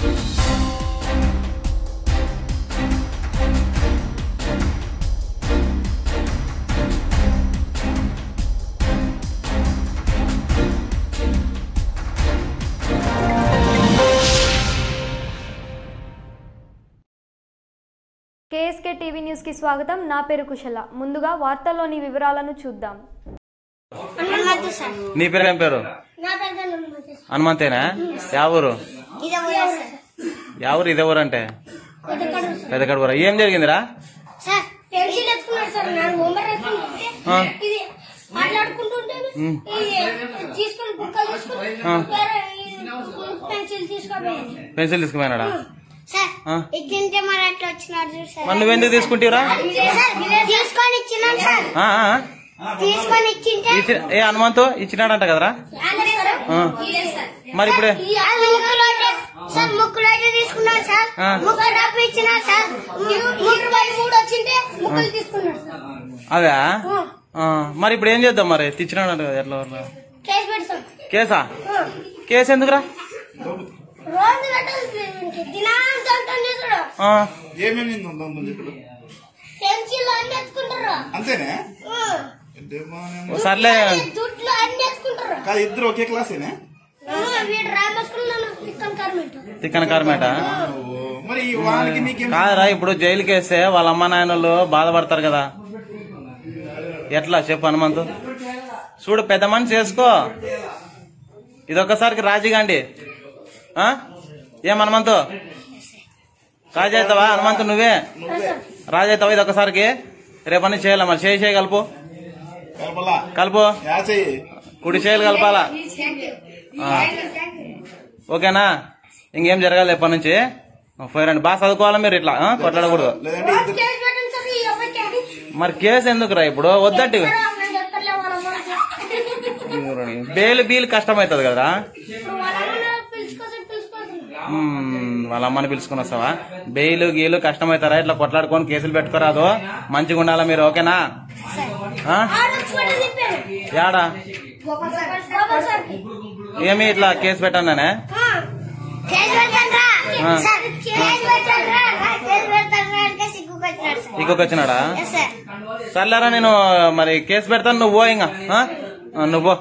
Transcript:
KSK TV న్యూస్కి స్వాగతం. నా పేరు కుశల. ముందుగా వార్తల్లోని వివరాలను చూద్దాం. నీ పేరు ఏం పేరు హనుమంతేనా? యా ఊరు ఇదే ఊరే సార్ యా ఊరు ఇదే ఊరు అంటే పెద్ద కడుపురా ఏం జరిగిందిరా పెన్సిల్ తీసుకుపోయినాడా? నువ్వెందుకు తీసుకుంటావురా? ఏ హనుమంతు? ఇచ్చినాడంట కదరా? ఆ. మరి ఇప్పుడే సార్ ముక్కులో అయితే తీసుకున్నాడు సార్. ఆ. ముక్కు డబ్బు ఇచ్చినాడు సార్. ఇరవై మూడు వచ్చింటే ముక్కలు తీసుకున్నాడు సార్. అదే? ఆ. ఆ, మరి ఇప్పుడు ఏం చేద్దాం మరి? తెచ్చినాడంట కదా ఎట్లా? కేసు పెడతాం. కేసా? కేసు ఎందుకురా? ఏమేమి అంతేనే? సర్లే. ఇద్దరు ఒకే క్లాసేనే? ఆ, వీడు రామస్కున్నాను తిక్కన్ కార్మెంట్ కాదురా ఇప్పుడు జైలుకి వేస్తే వాళ్ళ అమ్మ నాయనలు బాధపడతారు కదా. ఎట్లా? చెప్పు హనుమంతు. చూడు పెద్ద మనిషి చేసుకో. ఇదొక్కసారికి రాజీగాండి. ఆ? ఏం హనుమంతు? రాజు అవుతావా హనుమంతు నువ్వే? రాజు అవుతావా ఇదొక్కసారికి? రేపని చేయాలి మరి? చేయి చేయి కలుపు. కలుపు. కుడి చేయాలి కలపాలా? ఆ. ఓకేనా? ఇంకేం జరగాలి ఎప్పటి నుంచి? పోయారండి బాగా చదువుకోవాలా మీరు ఇట్లా? కొట్లాడకూడదు. కేసు మరి కేసు ఎందుకురా ఇప్పుడు? వద్దట్టి. బేలు బీలు కష్టమవుతుంది ఇప్పుడు వాళ్ళ అమ్మని పిలుచుకుని వస్తావా? బెయిలు గీలు కష్టమవుతారా? ఇట్లా కొట్లాడుకొని కేసులు పెట్టుకోరాదు మంచిగా ఉండాలా మీరు? ఓకేనా? యాడా? ఏమి ఇట్లా కేసు పెట్టానే వచ్చినాడా. సర్లేరా నేను మరి కేసు పెడతాను నువ్వు ఇంకా నువ్వు